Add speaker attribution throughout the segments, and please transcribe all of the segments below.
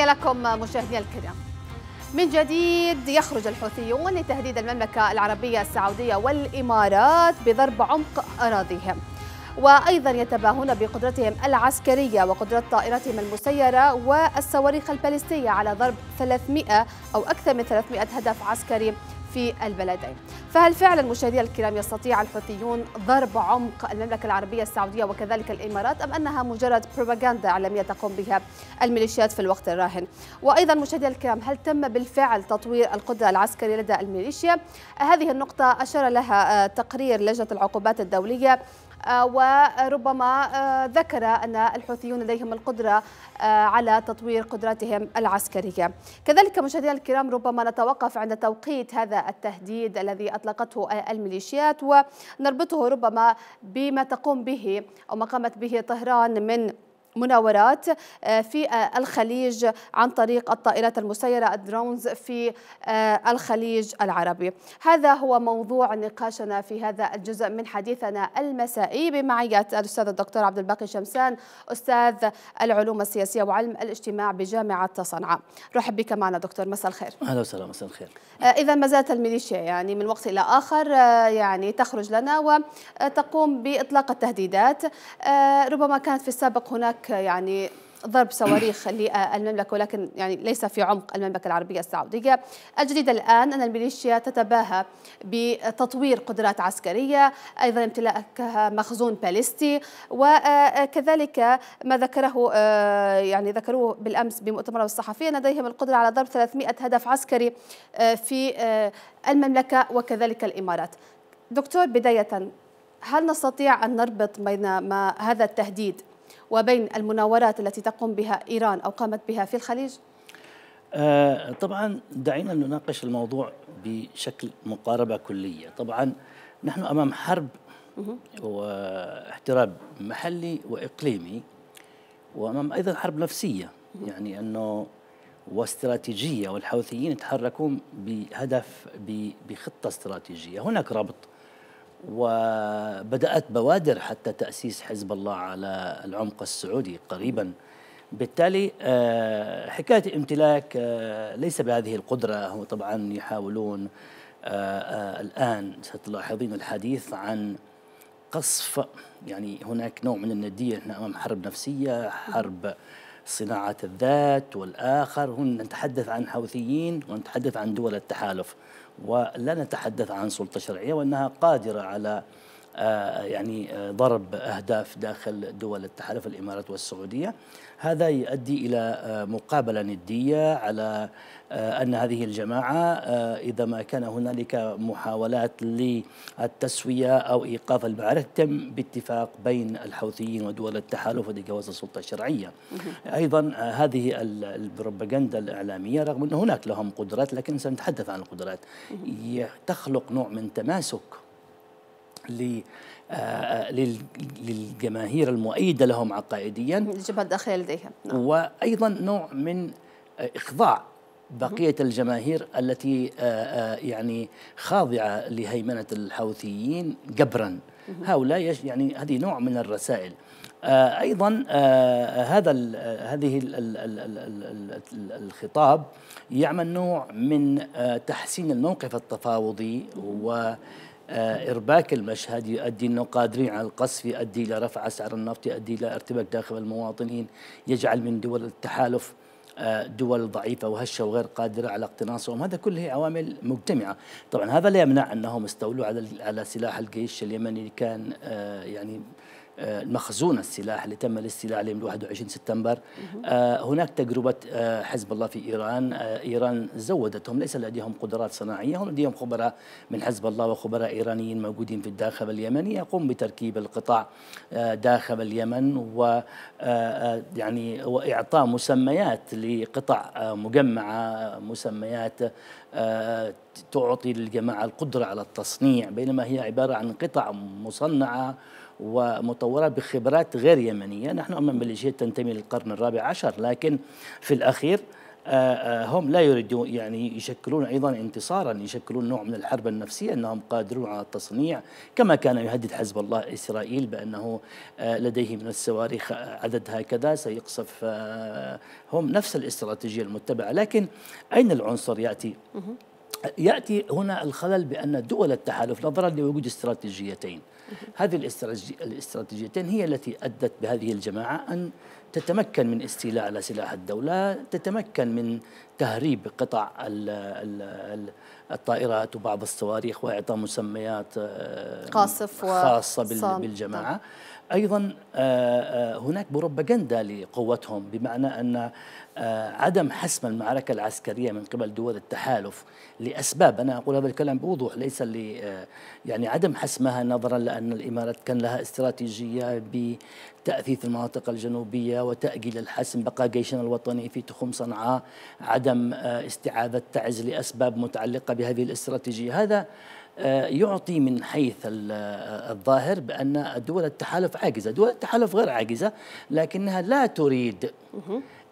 Speaker 1: تحية لكم مشاهدينا الكرام. من جديد يخرج الحوثيون لتهديد المملكة العربية السعودية والإمارات بضرب عمق أراضيهم. وأيضا يتباهون بقدرتهم العسكرية وقدرة طائراتهم المسيرة والصواريخ البالستية على ضرب 300 أو أكثر من 300 هدف عسكري في البلدين. فهل فعلا مشاهدينا الكرام يستطيع الحوثيون ضرب عمق المملكة العربية السعودية وكذلك الإمارات أم أنها مجرد بروباغندا إعلامية تقوم بها الميليشيات في الوقت الراهن؟ وأيضا مشاهدينا الكرام هل تم بالفعل تطوير القدرة العسكرية لدى الميليشيا؟ هذه النقطة أشار لها تقرير لجنة العقوبات الدولية وربما ذكر أن الحوثيون لديهم القدرة على تطوير قدراتهم العسكرية. كذلك مشاهدينا الكرام ربما نتوقف عند توقيت هذا التهديد الذي أطلقته الميليشيات ونربطه ربما بما تقوم به أو ما قامت به طهران من مناورات آه، في آه، الخليج عن طريق الطائرات المسيرة الدرونز في آه، الخليج العربي. هذا هو موضوع نقاشنا في هذا الجزء من حديثنا المسائي بمعية الأستاذ الدكتور عبد الباقي شمسان أستاذ العلوم السياسية وعلم الاجتماع بجامعة صنعاء. رحب بك معنا دكتور مساء الخير.
Speaker 2: أهلا وسهلا مساء الخير.
Speaker 1: إذا ما زالت الميليشيا يعني من وقت إلى آخر يعني تخرج لنا وتقوم بإطلاق التهديدات. ربما كانت في السابق هناك هناك يعني ضرب صواريخ للمملكة ولكن يعني ليس في عمق المملكة العربية السعودية. الجديد الآن أن الميليشيا تتباهى بتطوير قدرات عسكرية أيضا امتلاكها مخزون باليستي. وكذلك ما ذكره يعني ذكروه بالأمس بمؤتمر الصحفي لديهم القدرة على ضرب 300 هدف عسكري في المملكة وكذلك الإمارات. دكتور بداية هل نستطيع أن نربط بين ما هذا التهديد وبين المناورات التي تقوم بها إيران أو قامت بها في الخليج؟
Speaker 2: آه طبعا دعينا نناقش الموضوع بشكل مقاربة كلية. طبعا نحن أمام حرب واحتراب محلي وإقليمي وأمام أيضا حرب نفسية. يعني أنه واستراتيجية والحوثيين يتحركون بهدف بخطة استراتيجية. هناك ربط وبدأت بوادر حتى تأسيس حزب الله على العمق السعودي قريبا. بالتالي آه، حكاية امتلاك آه، ليس بهذه القدرة. هو طبعا يحاولون آه، الآن ستلاحظين الحديث عن قصف يعني هناك نوع من الندية إحنا أمام حرب نفسية حرب صناعة الذات والآخر. هنا نتحدث عن حوثيين ونتحدث عن دول التحالف. ولا نتحدث عن سلطة شرعية وأنها قادرة على يعني آه، ضرب أهداف داخل دول التحالف الإمارات والسعودية. هذا يؤدي إلى آه، مقابلة ندية على أن هذه الجماعة إذا ما كان هنالك محاولات للتسوية أو إيقاف المعارك تم باتفاق بين الحوثيين ودول التحالف وجواز السلطة الشرعية. أيضا هذه البروباغندا الإعلامية رغم أن هناك لهم قدرات لكن سنتحدث عن القدرات. تخلق نوع من تماسك آه، للجماهير المؤيدة لهم عقائديا.
Speaker 1: الجبهه الداخلية لديهم.
Speaker 2: نعم. وأيضا نوع من إخضاع بقية الجماهير التي آه، آه، يعني خاضعة لهيمنة الحوثيين جبرا. هؤلاء يعني هذه نوع من الرسائل. أيضا هذا هذه الخطاب يعمل نوع من تحسين الموقف التفاوضي و آه، إرباك المشهد يؤدي أنه قادرين على القصف يؤدي إلى رفع أسعار النفط يؤدي إلى ارتباك داخل المواطنين يجعل من دول التحالف آه، دول ضعيفة وهشة وغير قادرة على اقتناصهم. هذا كله عوامل مجتمعة. طبعا هذا لا يمنع أنهم استولوا على على سلاح الجيش اليمني كان آه، يعني مخزون السلاح اللي تم الاستيلاء عليه من 21 سبتمبر. آه، هناك تجربة آه، حزب الله في إيران. آه، إيران زودتهم ليس لديهم قدرات صناعية هم لديهم خبراء من حزب الله وخبراء إيرانيين موجودين في الداخل اليمني يقوم بتركيب القطاع داخل اليمن و يعني وإعطاء مسميات لقطع مجمعة مسميات تعطي للجماعة القدرة على التصنيع بينما هي عبارة عن قطع مصنعة ومطورة بخبرات غير يمنية. نحن أمام ميليشيات تنتمي للقرن الرابع عشر لكن في الأخير هم لا يريدون يعني يشكلون أيضا انتصارا يشكلون نوع من الحرب النفسية أنهم قادرون على التصنيع. كما كان يهدد حزب الله إسرائيل بأنه لديه من الصواريخ عدد هكذا سيقصف هم نفس الاستراتيجية المتبعة. لكن أين العنصر؟ يأتي؟ يأتي هنا الخلل بأن دول التحالف نظرا لوجود استراتيجيتين. هذه الاستراتيجيتين هي التي أدت بهذه الجماعة أن تتمكن من استيلاء على سلاح الدولة، تتمكن من تهريب قطع الطائرات وبعض الصواريخ وإعطاء مسميات
Speaker 1: آه، قاصف
Speaker 2: خاصة بالجماعة. أيضا آه، آه، هناك بروباغندا لقوتهم بمعنى أن آه، عدم حسم المعركة العسكرية من قبل دول التحالف لأسباب. أنا أقول هذا الكلام بوضوح ليس لي يعني عدم حسمها نظرا لأن الإمارات كان لها استراتيجية بتأثيث المناطق الجنوبية وتأجيل الحسم بقى جيشنا الوطني في تخوم صنعاء عدم استعادة تعز لأسباب متعلقة بهذه الاستراتيجية. هذا يعطي من حيث الظاهر بأن دول التحالف عاجزة. دول التحالف غير عاجزة لكنها لا تريد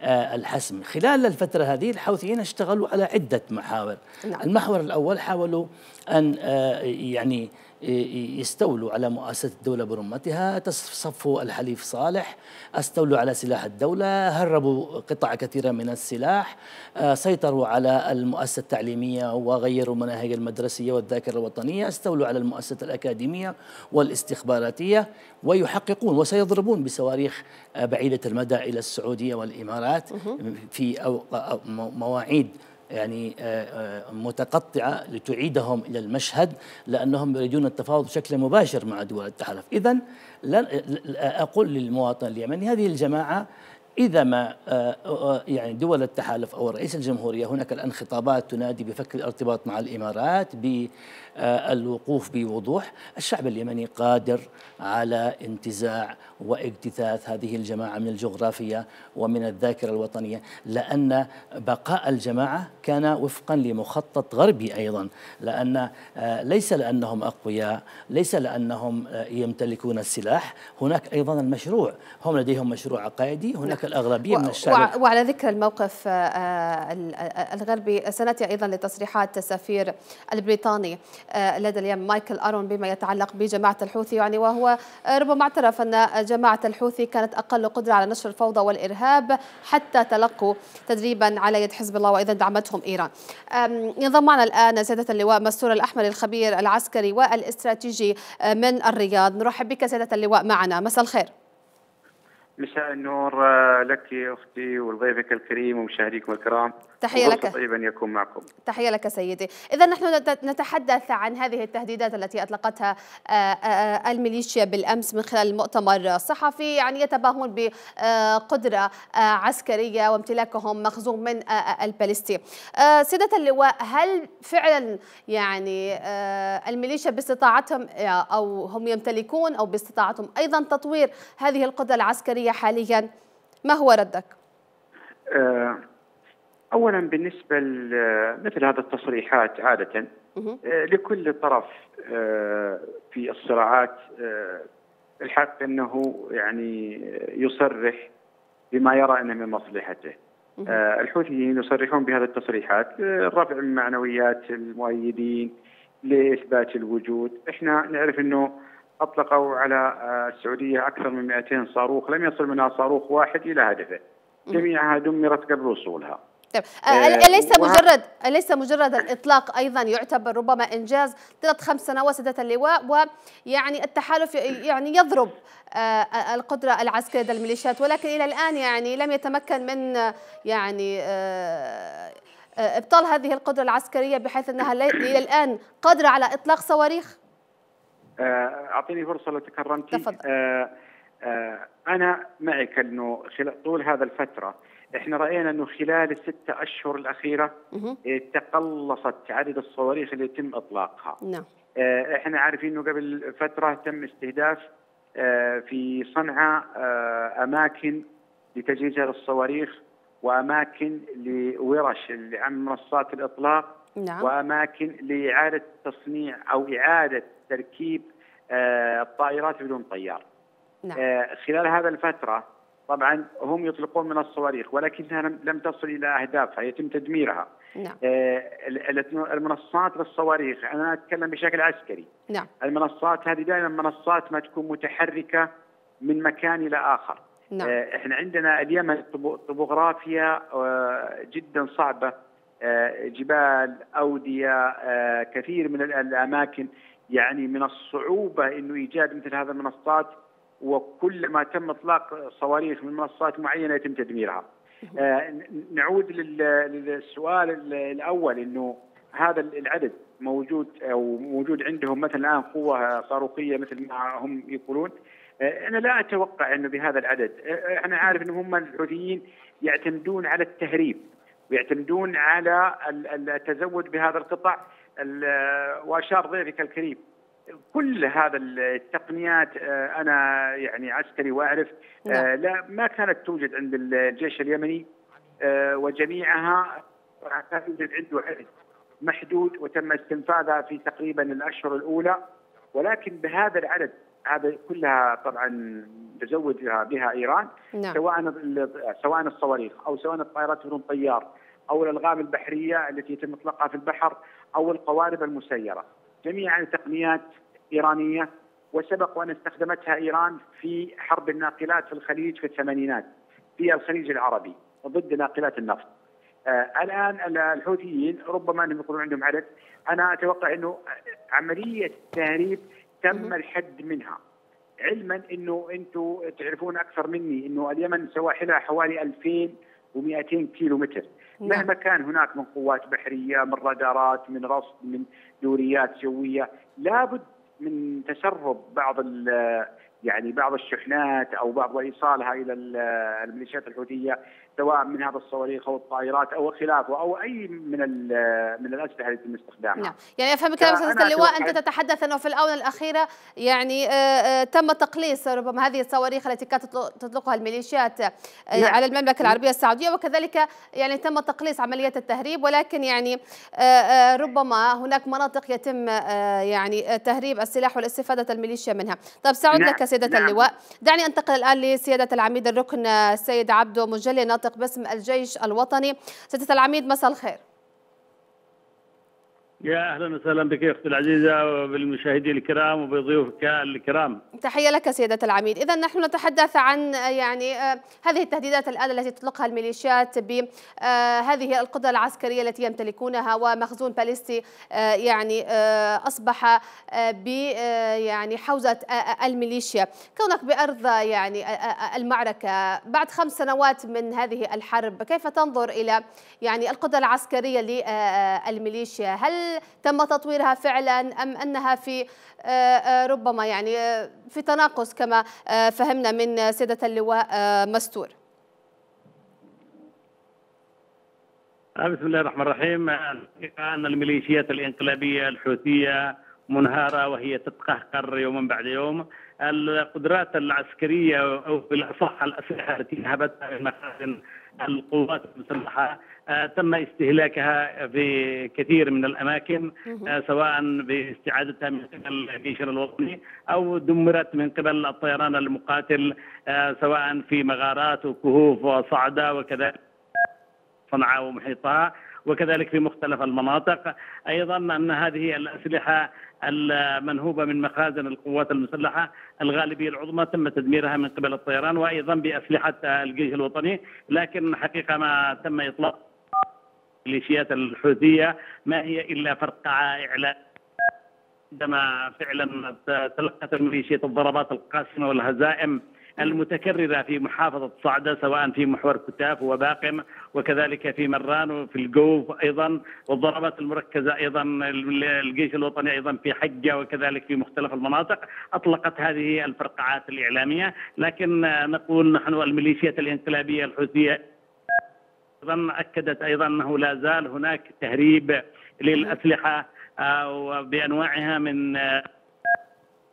Speaker 2: آه، الحسم. خلال الفترة هذه الحوثيين اشتغلوا على عدة محاور. نعم. المحور الأول حاولوا أن آه، يعني يستولوا على مؤسسة الدولة برمتها تصفوا الحليف صالح استولوا على سلاح الدولة هربوا قطع كثيرة من السلاح آه، سيطروا على المؤسسة التعليمية وغيروا مناهج المدرسية والذاكرة الوطنية استولوا على المؤسسة الأكاديمية والاستخباراتية ويحققون وسيضربون بصواريخ آه، بعيدة المدى إلى السعودية والإمارات في مواعيد يعني آه، آه، متقطعة لتعيدهم إلى المشهد لأنهم يريدون التفاوض بشكل مباشر مع دول التحالف. إذا أقول للمواطن اليمني هذه الجماعة إذا ما آه، يعني دول التحالف أو رئيس الجمهورية هناك الآن خطابات تنادي بفك الارتباط مع الإمارات الوقوف بوضوح. الشعب اليمني قادر على انتزاع واجتثاث هذه الجماعة من الجغرافية ومن الذاكرة الوطنية لأن بقاء الجماعة كان وفقا لمخطط غربي أيضا لأن آه، ليس لأنهم أقوياء ليس لأنهم آه، يمتلكون السلاح. هناك أيضا المشروع هم لديهم مشروع عقائدي هناك نعم. الأغلبية من الشعب.
Speaker 1: وعلى ذكر الموقف آه، الغربي سنأتي أيضا لتصريحات السفير البريطاني. آه، لدى اليمن مايكل أرون بما يتعلق بجماعة الحوثي يعني وهو ربما اعترف أن جماعة الحوثي كانت أقل قدرة على نشر الفوضى والإرهاب حتى تلقوا تدريبا على يد حزب الله وأيضا دعمتهم إيران. ينضم معنا الآن سيادة اللواء مستور الأحمر الخبير العسكري والاستراتيجي آه، من الرياض. نرحب بك سيادة اللواء معنا. مساء الخير.
Speaker 3: مساء النور آه، لك أختي ولضيفك الكريم ومشاهديكم الكرام.
Speaker 1: تحية لك.
Speaker 3: طيب أن يكون معكم.
Speaker 1: تحية لك سيدي. إذا نحن نتحدث عن هذه التهديدات التي أطلقتها آه، آه، الميليشيا بالأمس من خلال المؤتمر الصحفي يعني يتباهون بقدرة عسكرية وامتلاكهم مخزون من البالستي سيدة اللواء هل فعلا يعني الميليشيا باستطاعتهم أو هم يمتلكون أو باستطاعتهم أيضا تطوير هذه القدرة العسكرية حاليا؟ ما هو ردك؟
Speaker 3: أه اولا بالنسبة لمثل هذه التصريحات عادة آه، لكل طرف آه، في الصراعات آه، الحق إنه يعني يصرح بما يرى إنه من مصلحته. الحوثيين يصرحون بهذه التصريحات رفع من معنويات المؤيدين لإثبات الوجود، إحنا نعرف إنه أطلقوا على السعودية أكثر من 200 صاروخ لم يصل منها صاروخ واحد إلى هدفه. جميعها دمرت قبل وصولها.
Speaker 1: طيب آه أليس مجرد أليس مجرد الإطلاق أيضا يعتبر ربما إنجاز ثلاث خمس سنوات سدة اللواء ويعني التحالف يعني يضرب آه القدرة العسكرية للميليشيات ولكن إلى الآن يعني لم يتمكن من يعني آه, آه، إبطال هذه القدرة العسكرية بحيث أنها إلى الآن قادرة على إطلاق صواريخ؟
Speaker 3: آه، أعطيني فرصة لو تكرمتي. تفضل. آه، أنا معك أنه طول هذا الفترة إحنا رأينا أنه خلال الستة أشهر الأخيرة تقلصت عدد الصواريخ اللي يتم إطلاقها نعم آه، إحنا عارفين أنه قبل فترة تم استهداف آه، في صنعاء أماكن لتجهيز هذه الصواريخ وأماكن لورش عن منصات الإطلاق نعم. وأماكن لإعادة تصنيع أو إعادة تركيب الطائرات بدون طيار نعم. خلال هذا الفترة طبعا هم يطلقون من الصواريخ ولكنها لم تصل إلى أهدافها يتم تدميرها
Speaker 1: نعم.
Speaker 3: المنصات للصواريخ أنا أتكلم بشكل عسكري
Speaker 1: نعم.
Speaker 3: المنصات هذه دائما منصات ما تكون متحركة من مكان إلى آخر
Speaker 1: نعم.
Speaker 3: إحنا عندنا اليمن طبوغرافيا جدا صعبة جبال أودية كثير من الأماكن يعني من الصعوبة إنه إيجاد مثل هذه المنصات وكلما تم إطلاق صواريخ من منصات معينة يتم تدميرها. آه نعود للسؤال الأول إنه هذا العدد موجود أو موجود عندهم مثلا الآن قوة صاروخية مثل ما هم يقولون. آه أنا لا أتوقع إنه بهذا العدد. آه أنا عارف إنه هم الحوثيين يعتمدون على التهريب ويعتمدون على التزود بهذا القطع وأشار ضيفك الكريم. كل هذا التقنيات أنا يعني عسكري وأعرف نعم. لا ما كانت توجد عند الجيش اليمني وجميعها كان يوجد عنده عدد محدود وتم استنفاذها في تقريبا الأشهر الأولى ولكن بهذا العدد هذا كلها طبعا تزود بها إيران
Speaker 1: نعم.
Speaker 3: سواء سواء الصواريخ أو سواء الطائرات بدون طيار أو الألغام البحرية التي يتم إطلاقها في البحر أو القوارب المسيرة جميعا تقنيات إيرانية وسبق وان استخدمتها إيران في حرب الناقلات في الخليج في الثمانينات في الخليج العربي ضد ناقلات النفط. آه الآن الحوثيين ربما أنهم يكونوا عندهم عدد أنا أتوقع إنه عملية التهريب تم الحد منها. علما إنه أنتم تعرفون أكثر مني إنه اليمن سواحلها حوالي 2200 كيلو متر مهما كان هناك من قوات بحرية من رادارات من رصد من دوريات جويه لابد من تسرب بعض يعني بعض الشحنات أو بعض ايصالها إلى الميليشيات الحوثية سواء من هذا الصواريخ أو الطائرات أو خلافه أو أي من من الأسلحة التي يتم استخدامها.
Speaker 1: نعم، يعني أفهم كلام أستاذ اللواء أنت تتحدث أنه في الآونة الأخيرة يعني تم تقليص ربما هذه الصواريخ التي كانت تطلقها الميليشيات نعم. على المملكة العربية السعودية وكذلك يعني تم تقليص عمليه التهريب ولكن يعني ربما هناك مناطق يتم يعني تهريب السلاح والاستفادة الميليشيا منها. طيب سأعود نعم. لك سياده نعم. اللواء، دعني أنتقل الآن لسيادة العميد الركن السيد عبده مجلي ناطق باسم الجيش الوطني. سيادة العميد مساء الخير.
Speaker 4: يا أهلا وسهلا بك أختي العزيزة وبالمشاهدين الكرام وبضيوفك الكرام.
Speaker 1: تحية لك سياده العميد، اذا نحن نتحدث عن يعني آه هذه التهديدات الآن التي تطلقها الميليشيات بهذه آه القدرة العسكرية التي يمتلكونها ومخزون باليستي آه يعني أصبح ب يعني حوزة الميليشيا، كونك بأرض يعني المعركة بعد خمس سنوات من هذه الحرب، كيف تنظر إلى يعني القدرة العسكرية للميليشيا؟ هل تم تطويرها فعلا أم أنها في ربما يعني في تناقص كما فهمنا من سيادة اللواء مستور.
Speaker 4: بسم الله الرحمن الرحيم. أن الميليشيات الانقلابية الحوثية منهارة وهي تتقهقر يوما بعد يوم. القدرات العسكرية أو بالأصح الأسلحة التي نهبتها من مخازن القوات المسلحة تم استهلاكها في كثير من الأماكن سواء باستعادتها من قبل الجيش الوطني أو دمرت من قبل الطيران المقاتل سواء في مغارات وكهوف وصعدة وكذلك صنعاء ومحيطها وكذلك في مختلف المناطق. أيضا أن هذه الأسلحة المنهوبة من مخازن القوات المسلحة الغالبية العظمى تم تدميرها من قبل الطيران وأيضا بأسلحة الجيش الوطني لكن حقيقة ما تم إطلاق الميليشيات الحوثية ما هي إلا فرقعه اعلام عندما فعلا تلقت الميليشيات الضربات القاسمة والهزائم المتكررة في محافظة صعدة سواء في محور كتاف وباقم وكذلك في مران وفي الجوف أيضا والضربات المركزة أيضا الجيش الوطني أيضا في حجة وكذلك في مختلف المناطق. أطلقت هذه الفرقعات الإعلامية. لكن نقول نحن الميليشيات الانقلابية الحوثية أيضا أكدت أيضا أنه لا زال هناك تهريب للأسلحة وبأنواعها من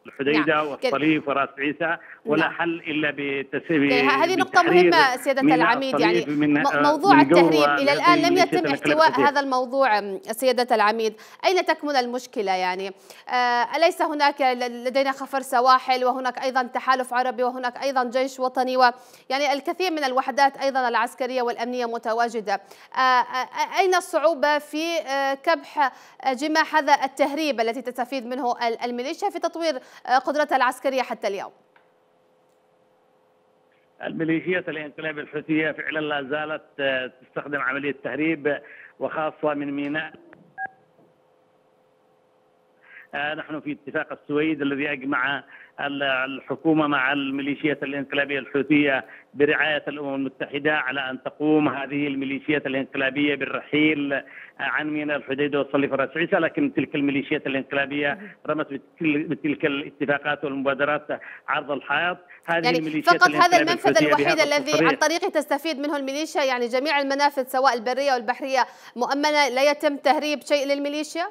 Speaker 4: الحديدة نعم. والصليف وراس عيسى ولا نعم. حل إلا بتسويه
Speaker 1: هذه نقطة مهمة سيادة العميد يعني من موضوع التهريب إلى الآن لم يتم احتواء هذا الموضوع سيادة العميد. أين تكمن المشكلة يعني؟ آه أليس هناك لدينا خفر سواحل وهناك أيضا تحالف عربي وهناك أيضا جيش وطني ويعني الكثير من الوحدات أيضا العسكرية والأمنية متواجدة. آه, آه، أين الصعوبة في آه كبح جماح هذا التهريب التي تستفيد منه الميليشيا في تطوير آه، قدرتها العسكرية حتى اليوم؟
Speaker 4: الميليشيات الانقلاب الحوثية فعلا لا زالت آه، تستخدم عملية تهريب وخاصة من ميناء. آه، نحن في اتفاق السويد الذي أجمع الحكومة مع الميليشيات الانقلابية الحوثية برعاية الأمم المتحدة على أن تقوم هذه الميليشيات الانقلابية بالرحيل عن ميناء الحديده والصليف راس عيسى. لكن تلك الميليشيات الانقلابية رمت بتلك الاتفاقات والمبادرات عرض الحائط.
Speaker 1: هذه يعني الميليشيات فقط هذا المنفذ الوحيد الذي عن طريقه تستفيد منه الميليشيا يعني جميع المنافذ سواء البرية والبحرية مؤمنة لا يتم تهريب شيء للميليشيا؟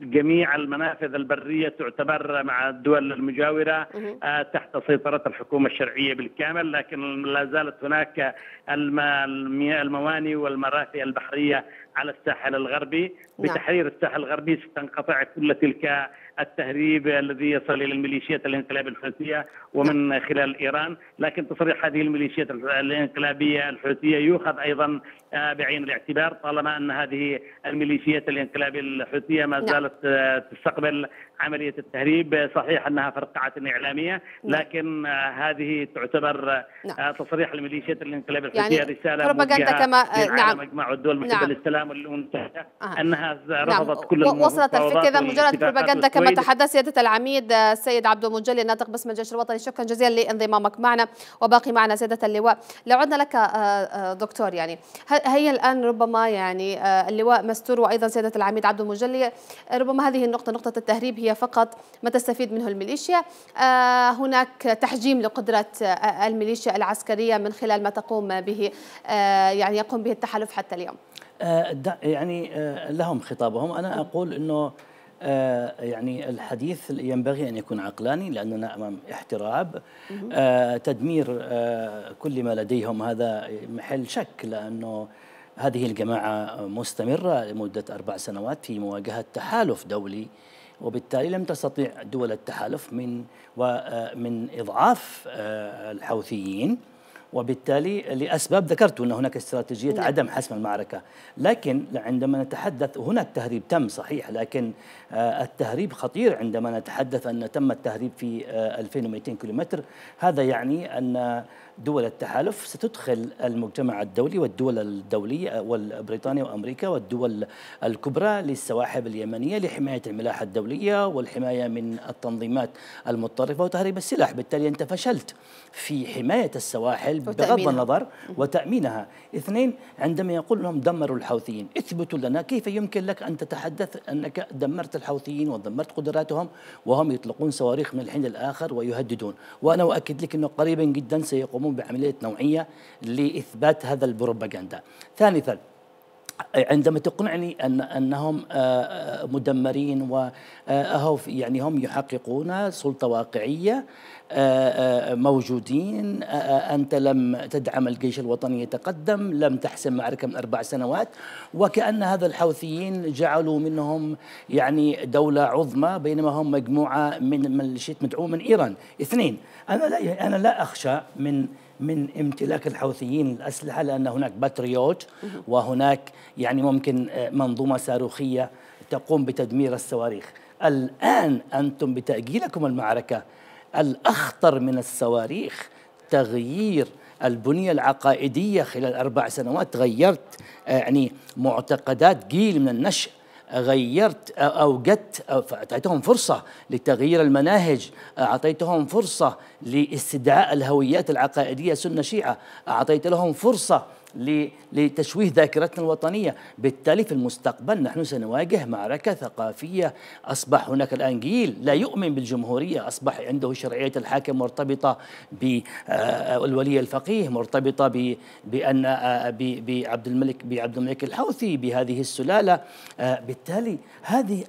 Speaker 4: جميع المنافذ البرية تعتبر مع الدول المجاورة آه، تحت سيطرة الحكومة الشرعية بالكامل لكن لا زالت هناك المواني والمرافئ البحرية على الساحل الغربي نعم. بتحرير الساحل الغربي ستنقطع كل تلك التهريب الذي يصل إلى الميليشيات الانقلاب الحوثية ومن نعم. خلال إيران، لكن تصريح هذه الميليشيات الانقلابية الحوثية يؤخذ أيضا آه، بعين الاعتبار طالما أن هذه الميليشيات الانقلابيه الحوثية ما نعم. زالت آه، تستقبل عملية التهريب، صحيح أنها فرقعة إعلامية لكن آه، هذه تعتبر تصريح الميليشيات الانقلاب الحوثية يعني رسالة
Speaker 1: بروباغندا كما
Speaker 4: نعم مجموعه الدول المتحده نعم. للسلام والأمم المتحدة أنها رفضت نعم. كل
Speaker 1: وصلت الفكرة مجرد بروباغندا كما تحدث سيادة العميد السيد عبد المجلي ناطق باسم الجيش الوطني. شكرا جزيلا لانضمامك معنا وباقي معنا سيادة اللواء. لو عدنا لك آه، آه، دكتور يعني. هي الآن ربما يعني آه، اللواء مستور وأيضا سيادة العميد عبد المجلي ربما هذه النقطة نقطة التهريب هي فقط ما تستفيد منه الميليشيا. هناك تحجيم لقدره الميليشيا العسكرية من خلال ما تقوم به يعني يقوم به التحالف حتى اليوم.
Speaker 2: يعني لهم خطابهم. أنا أقول إنه آه، يعني الحديث ينبغي أن يكون عقلاني لأننا أمام احتراب. آه، تدمير آه، كل ما لديهم هذا محل شك لأنه هذه الجماعة مستمرة لمدة أربع سنوات في مواجهة تحالف دولي وبالتالي لم تستطيع دول التحالف من ومن إضعاف الحوثيين. وبالتالي لأسباب ذكرت أن هناك استراتيجية نعم. عدم حسم المعركة، لكن عندما نتحدث هناك تهريب تم صحيح لكن آه، التهريب خطير عندما نتحدث أن تم التهريب في 2200 آه، كيلومتر، هذا يعني أن دول التحالف ستدخل المجتمع الدولي والدول الدولية والبريطانيا وأمريكا والدول الكبرى للسواحل اليمنية لحماية الملاحة الدولية والحماية من التنظيمات المتطرفة وتهريب السلاح. بالتالي أنت فشلت في حماية السواحل بغض النظر وتأمينها. اثنين عندما يقول لهم دمروا الحوثيين اثبتوا لنا كيف يمكن لك أن تتحدث أنك دمرت الحوثيين ودمرت قدراتهم وهم يطلقون صواريخ من الحين الآخر ويهددون. وأنا أؤكد لك أنه قريبا جدا سيقومون يقومون بعملية نوعية لإثبات هذا البروباغندا. ثالثا عندما تقنعني ان أنهم آه، آه، مدمرين وهو آه، يعني هم يحققون سلطة واقعية موجودين أنت لم تدعم الجيش الوطني يتقدم لم تحسم معركة من أربع سنوات وكأن هذا الحوثيين جعلوا منهم يعني دولة عظمى بينما هم مجموعة من ميليشيات مدعومه من إيران. اثنين أنا لا أنا لا أخشى من من امتلاك الحوثيين الأسلحة لأن هناك باتريوت وهناك يعني ممكن آه، منظومة صاروخية تقوم بتدمير الصواريخ. الآن أنتم بتأجيلكم المعركة. الأخطر من الصواريخ تغيير البنية العقائدية خلال أربع سنوات. غيرت آه، يعني معتقدات جيل من النشء غيرت أوجدت أعطيتهم فرصة لتغيير المناهج أعطيتهم فرصة لاستدعاء الهويات العقائدية سنة شيعة أعطيت لهم فرصة لتشويه ذاكرتنا الوطنية. بالتالي في المستقبل نحن سنواجه معركة ثقافية. أصبح هناك الآن جيل لا يؤمن بالجمهورية. أصبح عنده شرعية الحاكم مرتبطة بالولي آه، الفقيه مرتبطة بأن آه، بعبد الملك بعبد الملك الحوثي بهذه السلالة. آه، بالتالي هذه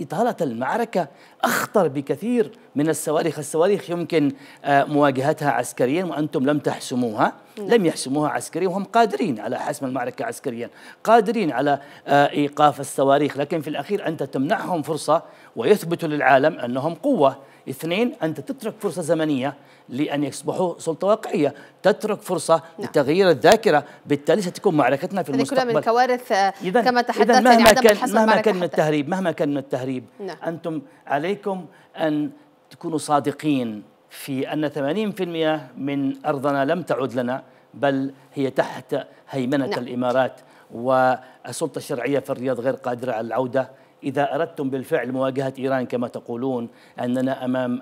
Speaker 2: إطالة المعركة أخطر بكثير من الصواريخ. الصواريخ يمكن مواجهتها عسكريا وأنتم لم تحسموها. نعم. لم يحسموها عسكريا وهم قادرين على حسم المعركة عسكريا قادرين على آه، إيقاف الصواريخ. لكن في الأخير أنت تمنحهم فرصة ويثبتوا للعالم أنهم قوة. اثنين أنت تترك فرصة زمنية لأن يصبحوا سلطة واقعية. تترك فرصة نعم. لتغيير الذاكرة. بالتالي ستكون معركتنا في المستقبل
Speaker 1: كلها من كوارث آه، كما تحدثت
Speaker 2: إذن مهما يعني كان مهما كان من التهريب مهما كان من التهريب نعم. أنتم عليكم أن تكونوا صادقين في أن 80% من أرضنا لم تعد لنا بل هي تحت هيمنة نعم. الإمارات والسلطة الشرعية في الرياض غير قادرة على العودة إذا أردتم بالفعل مواجهة إيران كما تقولون أننا أمام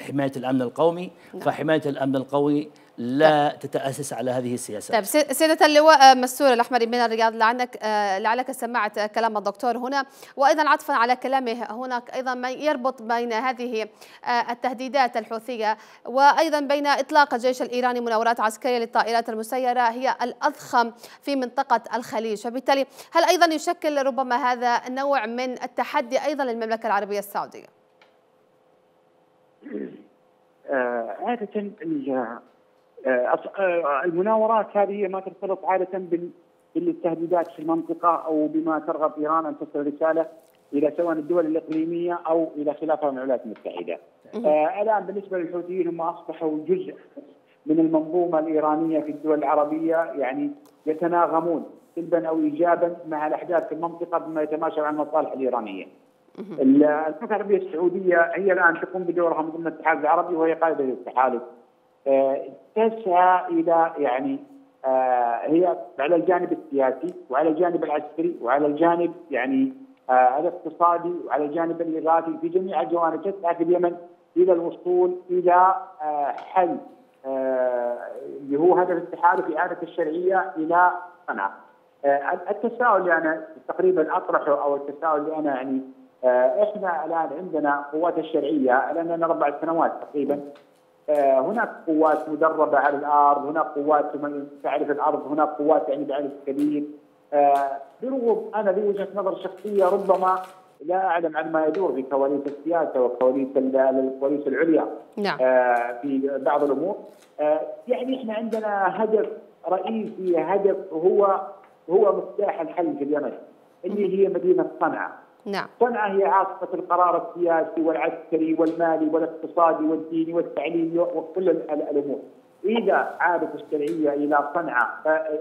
Speaker 2: حماية الأمن القومي نعم. فحماية الأمن القومي لا طيب. تتأسس على هذه السياسات
Speaker 1: طيب سيدة اللواء آه، مسور الأحمر من الرياض لعلك آه، لعلك سمعت كلام الدكتور هنا وأيضا عطفا على كلامه هناك أيضا ما يربط بين هذه آه، التهديدات الحوثية وأيضا بين إطلاق الجيش الإيراني مناورات عسكرية للطائرات المسيرة هي الأضخم في منطقة الخليج فبالتالي هل أيضا يشكل ربما هذا نوع من التحدي أيضا للمملكة العربية السعودية؟
Speaker 3: عادة آه، آه، المناورات هذه ما ترتبط عادة بالتهديدات في المنطقة أو بما ترغب إيران أن تصل رسالة إلى سواء الدول الإقليمية أو إلى خلافها من الولايات المتحدة. آه الآن بالنسبة للحوثيين هم أصبحوا جزء من المنظومة الإيرانية في الدول العربية يعني يتناغمون سلبا أو ايجابا مع الأحداث في المنطقة بما يتماشى مع المصالح الإيرانية. المملكه العربيه السعودية هي الآن تقوم بدورها من ضمن الاتحاد العربي وهي قائدة للتحالف. تسعى إلى يعني آه، هي على الجانب السياسي وعلى الجانب العسكري وعلى الجانب يعني آه، الاقتصادي وعلى الجانب الاغاثي في جميع الجوانب تسعى في اليمن إلى الوصول إلى آه، حل اللي هو هدف التحالف إعادة الشرعية إلى صنعاء. التساؤل اللي أنا تقريبا أطرحه أو التساؤل اللي أنا يعني إحنا الآن عندنا قوات الشرعية لاننا أربع سنوات تقريبا هناك قوات مدربة على الأرض، هناك قوات تعرف الأرض، هناك قوات يعني بعدد كبير. آه، برغم أنا لوجهه نظر شخصية ربما لا أعلم عن ما يدور في كواليس السياسة وكواليس الكواليس العليا نعم. آه، في بعض الأمور. يعني إحنا عندنا هدف رئيسي هدف هو هو مفتاح الحل في اليمن اللي هي مدينة صنعاء. نعم. صنعاء هي عاصمة القرار السياسي والعسكري والمالي والاقتصادي والديني والتعليمي وكل الأمور؟ إذا عادت الشرعية إلى صنعاء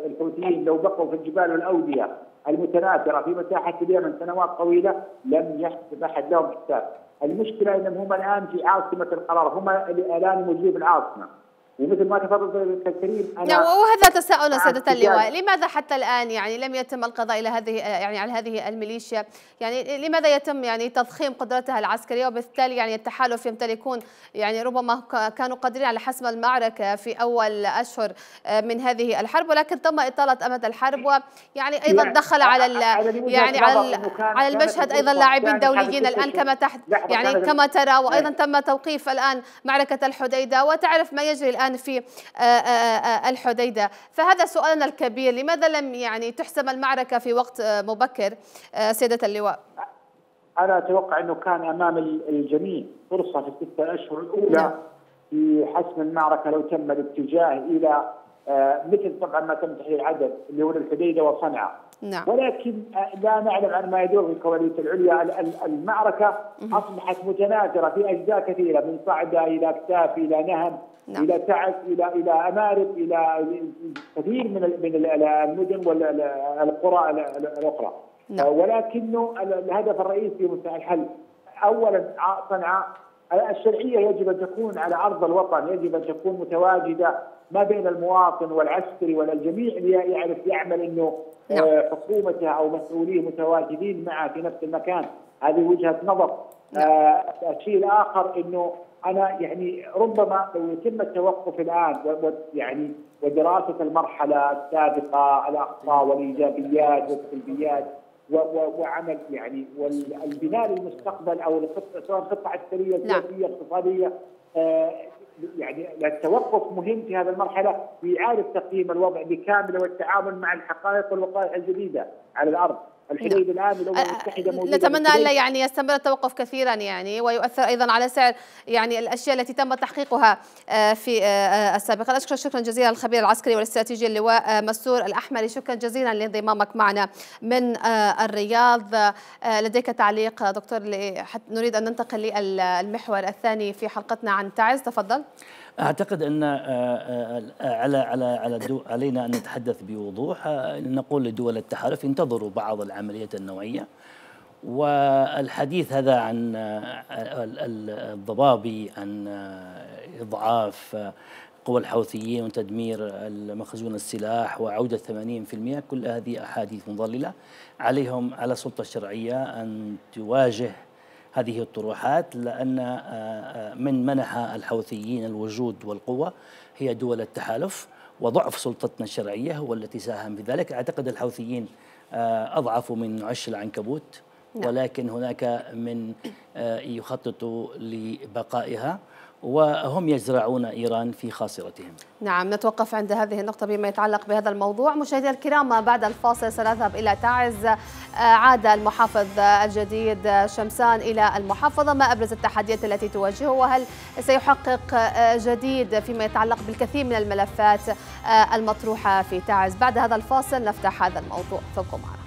Speaker 3: الحوثيين لو بقوا في الجبال والأودية المتناثرة في مساحة اليمن سنوات طويلة لم يحسب أحد لهم حساب المشكلة أنهم هم الآن في عاصمة القرار هم الآن في العاصمة. ومثل ما تفضل الكريم
Speaker 1: أنا وهذا تساؤل سياده اللواء لماذا حتى الآن يعني لم يتم القضاء إلى هذه يعني على هذه الميليشيا؟ يعني لماذا يتم يعني تضخيم قدرتها العسكرية؟ وبالتالي يعني التحالف يمتلكون يعني ربما كانوا قادرين على حسم المعركة في أول أشهر آه، من هذه الحرب ولكن تم إطالة أمد الحرب ويعني أيضا دخل على يعني على على المشهد أيضا لاعبين دوليين الآن كما تحت يعني كما ترى وأيضا تم توقيف الان معركة الحديدة وتعرف ما يجري الآن الآن في آه، آه، آه، الحديدة. فهذا سؤالنا الكبير لماذا لم يعني تحسم المعركة في وقت مبكر؟ سيدة اللواء.
Speaker 3: أنا أتوقع أنه كان أمام الجميع فرصة في الستة أشهر الأولى نعم. في حسم المعركة لو تم الاتجاه إلى مثل طبعا ما تم تحديد العدد اللي هو الحديدة وصنعاء نعم. ولكن لا نعلم عن ما يدور في الكواليس العليا المعركة أصبحت متناثرة في أجزاء كثيرة من صعدة إلى أكتاف إلى نهم نعم. إلى تعز إلى إلى أمارب إلى كثير من من المدن والقرى الأخرى نعم. ولكنه الهدف الرئيسي من الحل اولا صنعاء الشرعية يجب أن تكون على أرض الوطن، يجب أن تكون متواجدة ما بين المواطن والعسكري والجميع يعرف يعمل إنه نعم. آه، حكومته أو مسؤوليه متواجدين معه في نفس المكان، هذه وجهة نظر. نعم. آه الشيء الآخر إنه أنا يعني ربما لو يتم التوقف الآن يعني ودراسة المرحلة السابقة الاخطاء والإيجابيات والسلبيات وعمل يعني والبناء للمستقبل أو الخطة سواء خطه عسكرية نعم. سياسية اقتصادية آه، يعني التوقف مهم في هذه المرحلة باعاده تقييم الوضع بكامله والتعامل مع الحقائق والوقائع الجديدة على الأرض. الحديد الان الامم المتحدة موجودة
Speaker 1: نتمنى الا يعني يستمر التوقف كثيرا يعني ويؤثر أيضا على سعر يعني الأشياء التي تم تحقيقها آه، في آه، السابق اشكر شكرا جزيلا الخبير العسكري والاستراتيجي اللواء مسور الأحمري. شكرا جزيلا لانضمامك معنا من الرياض. لديك تعليق دكتور نريد أن ننتقل للمحور الثاني في حلقتنا عن تعز. تفضل.
Speaker 2: أعتقد أن آه، آه، على على على علينا أن نتحدث بوضوح. آه، نقول لدول التحالف انتظروا بعض العمليات النوعية. والحديث هذا عن الضبابي عن إضعاف قوى الحوثيين وتدمير مخزون السلاح وعودة 80% كل هذه أحاديث مضللة. عليهم على السلطة الشرعية أن تواجه هذه الطروحات لأن آه، آه، من منح الحوثيين الوجود والقوة هي دول التحالف وضعف سلطتنا الشرعية هو التي ساهم بذلك أعتقد الحوثيين آه، أضعفوا من عش العنكبوت نعم. ولكن هناك من يخطط لبقائها وهم يزرعون إيران في خاصرتهم.
Speaker 1: نعم نتوقف عند هذه النقطة بما يتعلق بهذا الموضوع، مشاهدينا الكرام بعد الفاصل سنذهب إلى تعز عاد المحافظ الجديد شمسان إلى المحافظة، ما أبرز التحديات التي تواجهه وهل سيحقق جديد فيما يتعلق بالكثير من الملفات المطروحة في تعز؟ بعد هذا الفاصل نفتح هذا الموضوع، فابقوا معنا.